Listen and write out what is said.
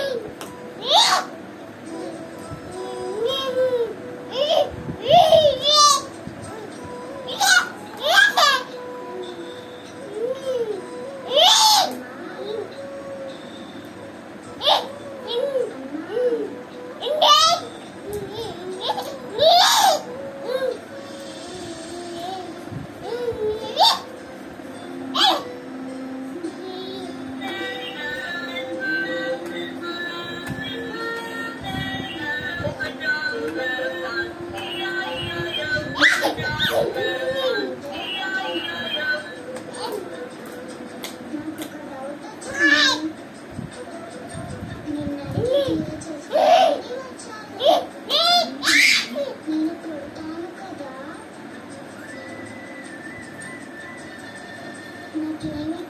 Yay! Hey!